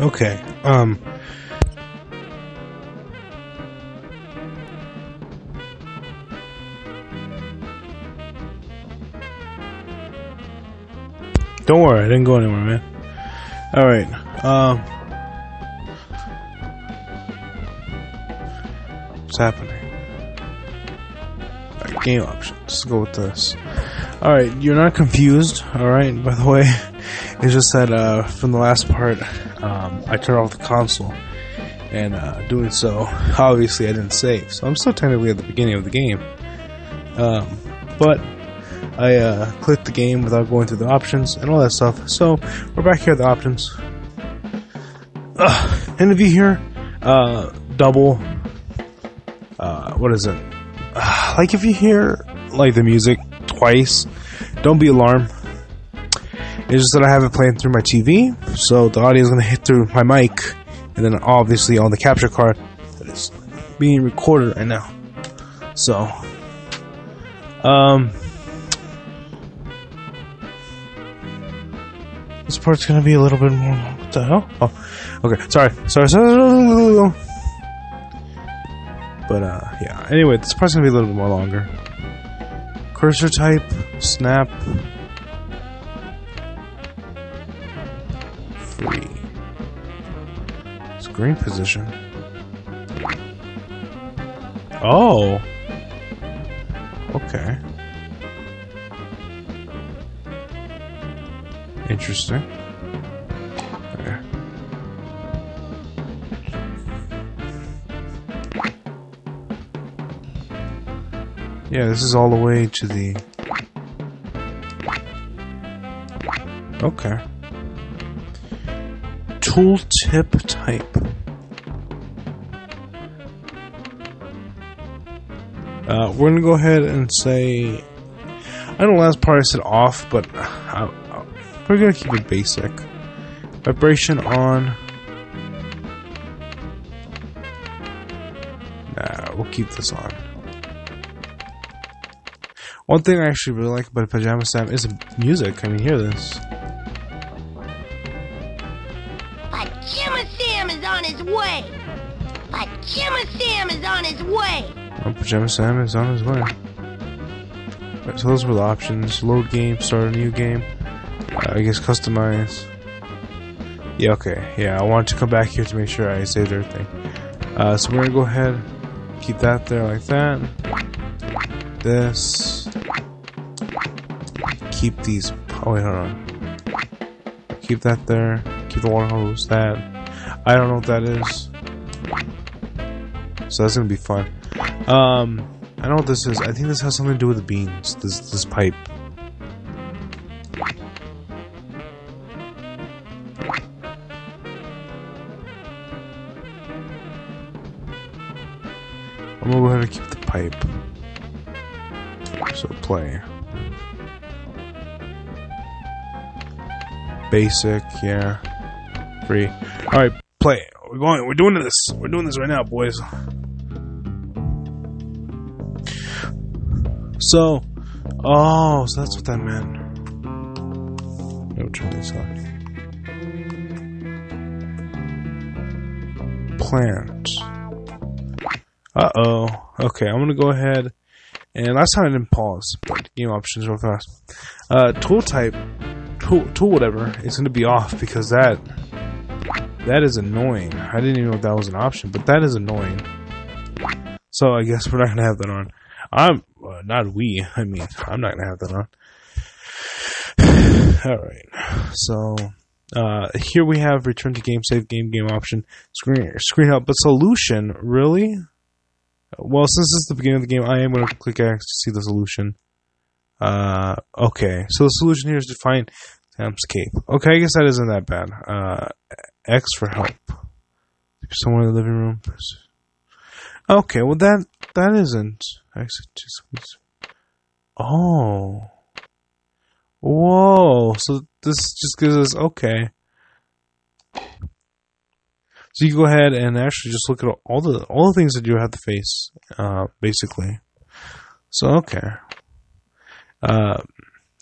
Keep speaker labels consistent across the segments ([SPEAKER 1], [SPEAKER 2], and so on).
[SPEAKER 1] Okay. Um. Don't worry, I didn't go anywhere, man. All right. Um. What's happening? Game options. Let's go with this. All right, you're not confused. All right. By the way, it's just that uh, from the last part, um, I turned off the console, and uh, doing so, obviously, I didn't save. So I'm still technically at the beginning of the game. Um, but I uh, clicked the game without going through the options and all that stuff. So we're back here at the options. Uh, and if you hear uh, double, uh, what is it? Like if you hear like the music twice, don't be alarmed. It's just that I have it playing through my TV, so the audio is going to hit through my mic, and then obviously on the capture card that is being recorded right now. So, um, this part's going to be a little bit more. What the hell? Oh, okay. Sorry, sorry, sorry. But uh, yeah. Anyway, this part's going to be a little bit more longer. Cursor type, snap, Screen position. Oh. Okay. Interesting. Yeah, this is all the way to the... Okay. Tooltip type. Uh, we're gonna go ahead and say... I know last part I said off, but I, I, we're gonna keep it basic. Vibration on. Nah, we'll keep this on. One thing I actually really like about Pajama Sam is music. I mean, hear this.
[SPEAKER 2] Pajama Sam is on his way.
[SPEAKER 1] Oh, Pajama Sam is on his way. So those were the options. Load game, start a new game. Uh, I guess customize. Yeah, okay. Yeah, I wanted to come back here to make sure I saved everything. Uh, so we're gonna go ahead, keep that there like that. This. Keep these. Oh wait, hold on. Keep that there. Keep the water hose. That. I don't know what that is. So that's gonna be fun. Um, I don't know what this is. I think this has something to do with the beans. This this pipe. I'm gonna go ahead and keep the pipe. So play. Basic, yeah. Free. Alright, play. We're going we're doing this. We're doing this right now, boys. So oh, so that's what that meant. No turn this on. Plant. Uh oh. Okay, I'm gonna go ahead and last time I didn't pause, game options real fast. Uh, tool type, tool, tool whatever, is gonna be off because that that is annoying. I didn't even know that was an option, but that is annoying. So I guess we're not gonna have that on. I'm uh, not we. I mean, I'm not gonna have that on. All right. So uh, here we have return to game save game game option screen screen help, but solution really. Well, since this is the beginning of the game, I am going to click X to see the solution. Uh, okay, so the solution here is to find escape. Okay, I guess that isn't that bad. Uh, X for help. Someone in the living room. Okay, well that that isn't. Exit just. Oh. Whoa! So this just gives us okay. So you go ahead and actually just look at all the all the things that you have to face, uh, basically. So okay. Uh,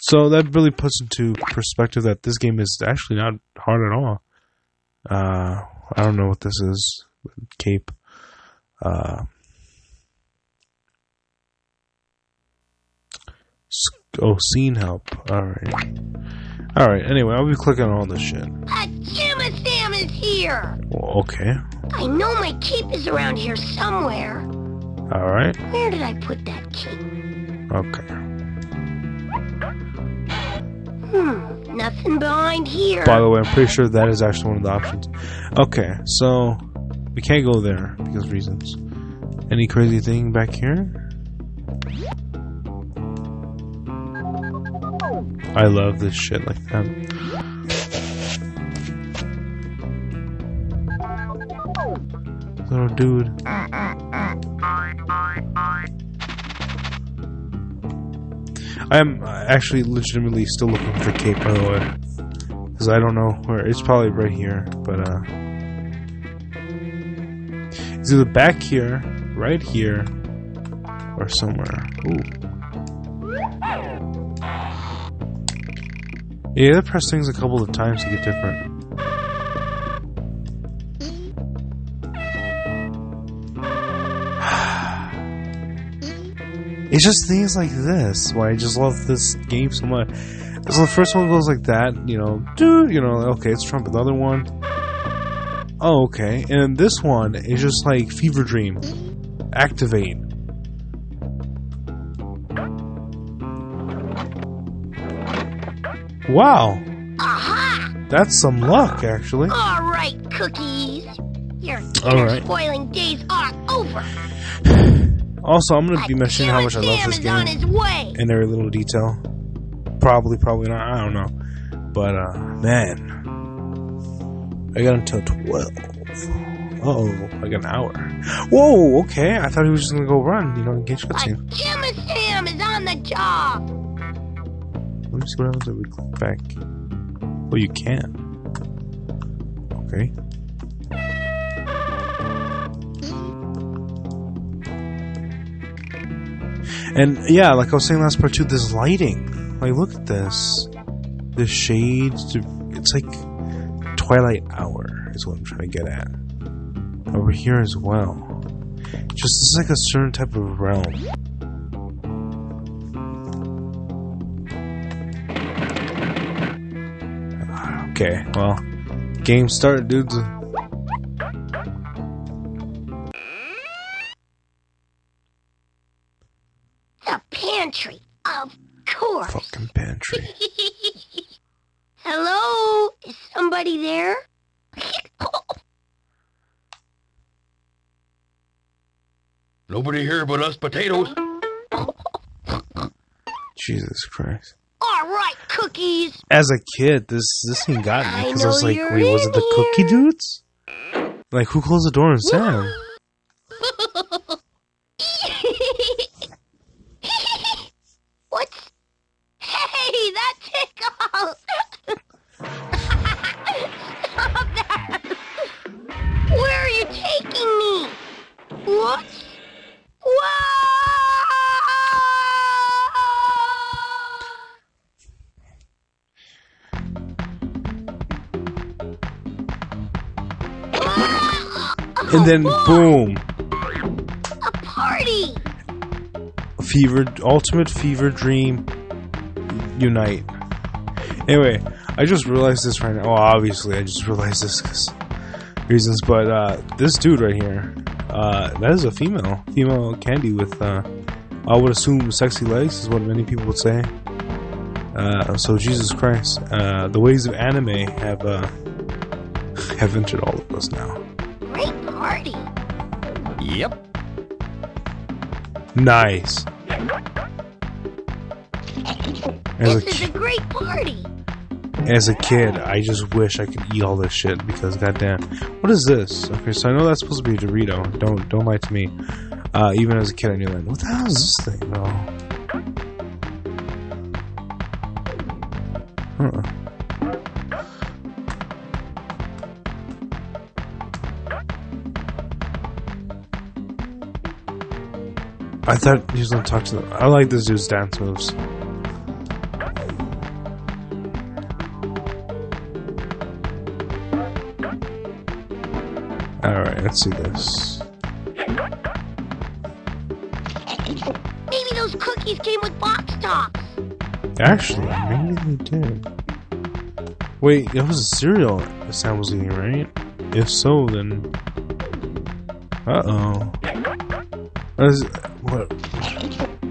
[SPEAKER 1] so that really puts into perspective that this game is actually not hard at all. Uh, I don't know what this is. Cape. Uh, oh, scene help. Alright. Alright, anyway, I'll be clicking on all this shit.
[SPEAKER 2] Pajama Sam is here!
[SPEAKER 1] Well, okay.
[SPEAKER 2] I know my cape is around here somewhere.
[SPEAKER 1] Alright.
[SPEAKER 2] Where did I put that cape?
[SPEAKER 1] Okay.
[SPEAKER 2] Hmm, nothing behind here.
[SPEAKER 1] By the way, I'm pretty sure that is actually one of the options. Okay, so we can't go there because reasons. Any crazy thing back here? I love this shit like that. Little dude. I am actually legitimately still looking for cape, by the way. Because I don't know where. It's probably right here, but, uh. It's either back here, right here, or somewhere. Ooh. Yeah, to press things a couple of times to get different. It's just things like this why I just love this game so much. So the first one goes like that, you know, dude, you know, okay, it's Trump. The other one, oh, okay, and this one is just like Fever Dream, activate. Wow,
[SPEAKER 2] Aha!
[SPEAKER 1] that's some luck, actually.
[SPEAKER 2] All right, cookies. Your
[SPEAKER 1] All right.
[SPEAKER 2] spoiling days are over.
[SPEAKER 1] Also, I'm gonna be mentioning how much I love this
[SPEAKER 2] is
[SPEAKER 1] game in every little detail. Probably, probably not. I don't know, but uh, man, I got until twelve. Oh, I got an hour. Whoa, okay. I thought he was just gonna go run, you know, get cutscene.
[SPEAKER 2] Pajama Sam is on the job.
[SPEAKER 1] Let me see what happens if we click back. Oh, you can. Okay. And yeah, like I was saying last part too, this lighting. Like, look at this. The shades. It's like twilight hour is what I'm trying to get at. Over here as well. Just it's like a certain type of realm. Okay, well, game started, dudes.
[SPEAKER 3] Us potatoes.
[SPEAKER 1] Jesus Christ.
[SPEAKER 2] All right, cookies.
[SPEAKER 1] As a kid, this this thing got me because I was like, wait, was it the
[SPEAKER 2] in
[SPEAKER 1] cookie dudes? Like, who closed the door on Sam? And then, boom,
[SPEAKER 2] A party!
[SPEAKER 1] fever, ultimate fever dream, unite. Anyway, I just realized this right now. Well, obviously, I just realized this because reasons, but uh, this dude right here, uh, that is a female, female candy with, uh, I would assume, sexy legs is what many people would say. Uh, so Jesus Christ, uh, the ways of anime have uh, have entered all of us now.
[SPEAKER 2] Great party!
[SPEAKER 3] Yep.
[SPEAKER 1] Nice. As a
[SPEAKER 2] This is a great party!
[SPEAKER 1] as a kid, I just wish I could eat all this shit because goddamn, what is this? Okay, so I know that's supposed to be a Dorito. Don't don't lie to me. Uh, even as a kid, I knew that. What the hell is this thing, though? Huh. I thought he was gonna talk to them. I like this dude's dance moves. Alright, let's see this.
[SPEAKER 2] Maybe those cookies came with box tops.
[SPEAKER 1] Actually, maybe they did. Wait, it was a cereal Sam was eating, right? If so, then. Uh What?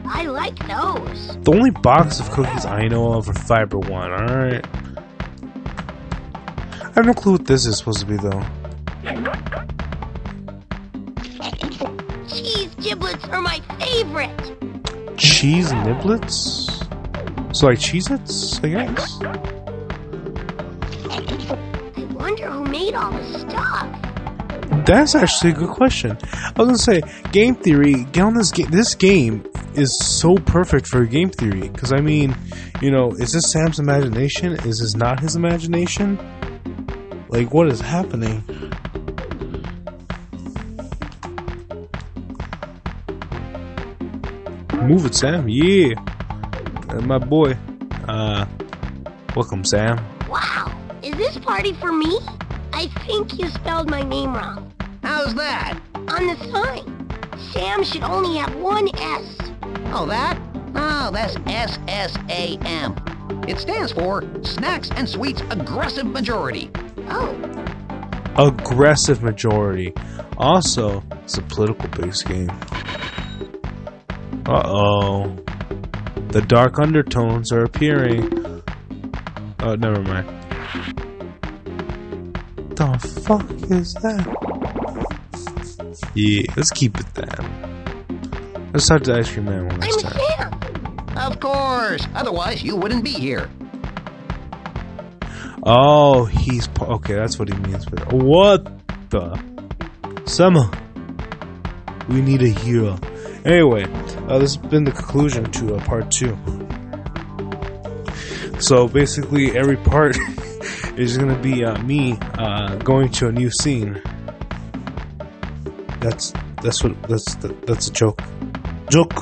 [SPEAKER 2] I like those.
[SPEAKER 1] The only box of cookies I know of are Fiber One, alright? I have no clue what this is supposed to be, though.
[SPEAKER 2] Cheese giblets are my favorite.
[SPEAKER 1] Cheese niblets? So, like Cheez Its, I guess?
[SPEAKER 2] I wonder who made all the stuff.
[SPEAKER 1] That's actually a good question. I was gonna say, game theory. Get on this game. This game is so perfect for game theory because I mean, you know, is this Sam's imagination? Is this not his imagination? Like, what is happening? Move it, Sam. Yeah, Uh, my boy. Uh, welcome, Sam.
[SPEAKER 2] Wow, is this party for me? I think you spelled my name wrong.
[SPEAKER 4] How's that?
[SPEAKER 2] On the sign, Sam should only have one S.
[SPEAKER 4] Oh, that? Oh, that's SSAM. It stands for Snacks and Sweets Aggressive Majority.
[SPEAKER 2] Oh,
[SPEAKER 1] aggressive majority. Also, it's a political based game. Uh oh. The dark undertones are appearing. Oh, never mind. The fuck is that? Yeah, let's keep it that. Let's talk to the Ice Cream Man one last time.
[SPEAKER 2] Sam.
[SPEAKER 4] Of course. Otherwise, you wouldn't be here.
[SPEAKER 1] Oh, he's okay. That's what he means. But what the summer? We need a hero. Anyway, uh, this has been the conclusion to uh, part two. So basically, every part is gonna be uh, me uh, going to a new scene. That's that's what that's that's a joke. Joke.